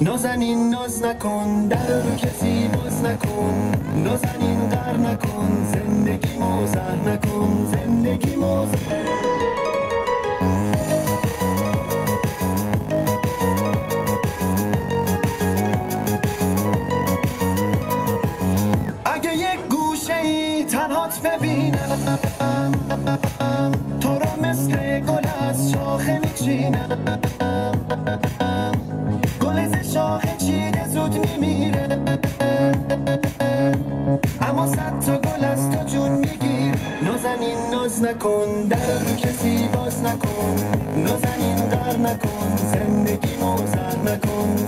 نازنین ناز نکن در رو کسی باز نکن. نازنین قر نکن زندگی موزر نکن زندگی موزر اگه یک گوشه ای تنهات ببینم تو را مثل گل از شاخه میچینم. صد تا گل از تو جون میگیر. نازنین ناز نکن در رو کسی باز نکن. نازنین قر نکن زندگی موزر نکن.